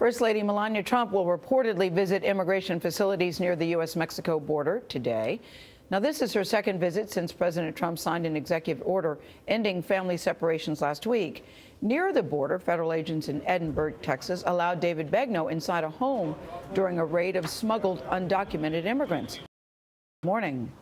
First Lady Melania Trump will reportedly visit immigration facilities near the U.S. Mexico border today. Now, this is her second visit since President Trump signed an executive order ending family separations last week. Near the border, federal agents in Edinburg, Texas, allowed David Begnaud inside a home during a raid of smuggled undocumented immigrants. Morning.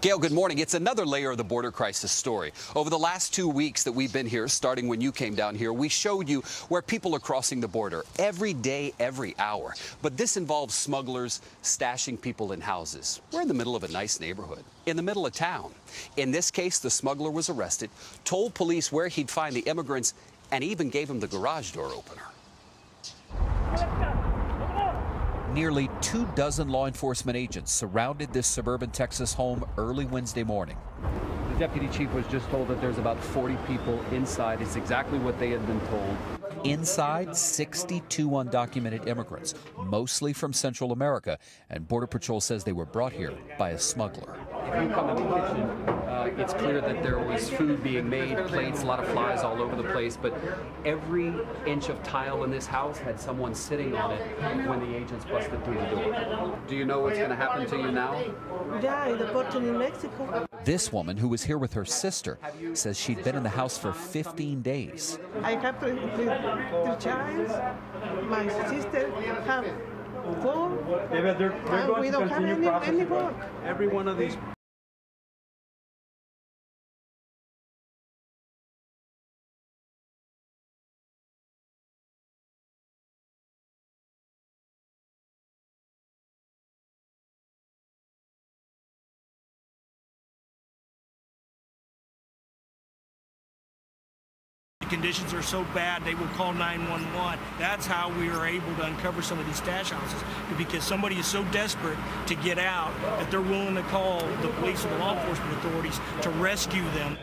Gayle, good morning. It's another layer of the border crisis story. Over the last two weeks that we've been here, starting when you came down here, we showed you where people are crossing the border every day, every hour. But this involves smugglers stashing people in houses. We're in the middle of a nice neighborhood, in the middle of town. In this case, the smuggler was arrested, told police where he'd find the immigrants, and even gave him the garage door opener. Nearly two dozen law enforcement agents surrounded this suburban Texas home early Wednesday morning. The deputy chief was just told that there's about 40 people inside. It's exactly what they had been told. Inside, 62 undocumented immigrants, mostly from Central America, and Border Patrol says they were brought here by a smuggler. If you come in the kitchen, uh, it's clear that there was food being made, plates, a lot of flies all over the place, but every inch of tile in this house had someone sitting on it when the agents busted through the door. Do you know what's going to happen to you now? Yeah, the deported in Mexico. This woman, who was here with her sister, says she'd been in the house for 15 days. I have three, three, three children. My sister have four. Yeah, they're, they're going we to don't have any, any processing. work. Every one of these conditions are so bad they will call 911. That's how we are able to uncover some of these stash houses because somebody is so desperate to get out that they're willing to call the police or the law enforcement authorities to rescue them.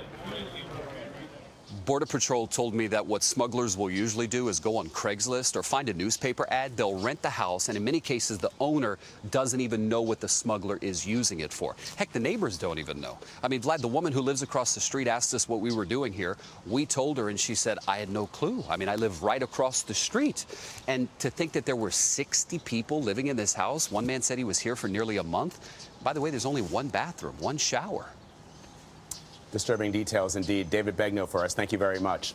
Border Patrol told me that what smugglers will usually do is go on Craigslist or find a newspaper ad. They'll rent the house, and in many cases, the owner doesn't even know what the smuggler is using it for. Heck, the neighbors don't even know. I mean, Vlad, the woman who lives across the street asked us what we were doing here. We told her, and she said, I had no clue. I mean, I live right across the street. And to think that there were 60 people living in this house, one man said he was here for nearly a month. By the way, there's only one bathroom, one shower. Disturbing details indeed. David Begnaud for us. Thank you very much.